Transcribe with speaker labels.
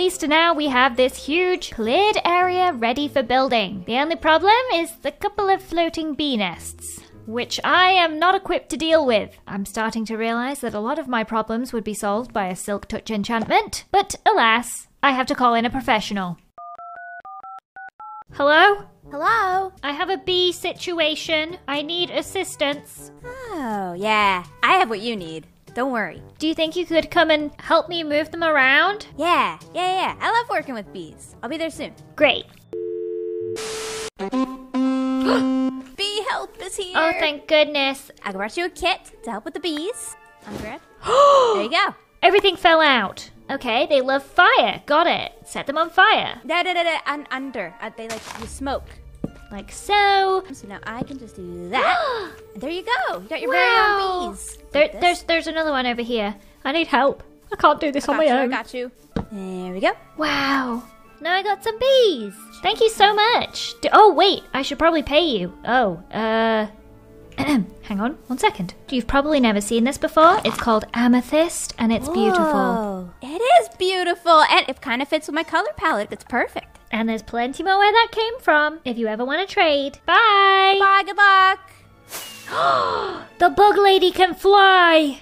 Speaker 1: least now we have this huge cleared area ready for building. The only problem is the couple of floating bee nests. Which I am not equipped to deal with. I'm starting to realize that a lot of my problems would be solved by a silk touch enchantment, but alas, I have to call in a professional. Hello?
Speaker 2: Hello?
Speaker 1: I have a bee situation. I need assistance.
Speaker 2: Oh, yeah. I have what you need. Don't worry.
Speaker 1: Do you think you could come and help me move them around?
Speaker 2: Yeah, yeah, yeah. I love working with bees. I'll be there soon.
Speaker 1: Great.
Speaker 2: Bee help is here.
Speaker 1: Oh, thank goodness.
Speaker 2: I brought you a kit to help with the bees. Undergrad. there you go.
Speaker 1: Everything fell out. Okay, they love fire. Got it. Set them on fire.
Speaker 2: Da da da da. Un- under. Uh, they like you smoke.
Speaker 1: Like so.
Speaker 2: So now I can just do that. There you go. You got your
Speaker 1: Wow.
Speaker 2: very own bees.
Speaker 1: There,
Speaker 2: Like
Speaker 1: there's there's another one over here. I need help. I can't do this on my
Speaker 2: you, I
Speaker 1: own.
Speaker 2: got you. There we go.
Speaker 1: Wow. Now I got some bees. Thank you so much. D- oh wait, I should probably pay you. Oh, uh, hang on one second. You've probably never seen this before. It's called amethyst, and it's beautiful.
Speaker 2: Whoa. It is beautiful, and it kind of fits with my color palette. It's perfect.
Speaker 1: And there's plenty more where that came from. If you ever want to trade. Bye.
Speaker 2: Bye. Good luck.
Speaker 1: The bug lady can fly.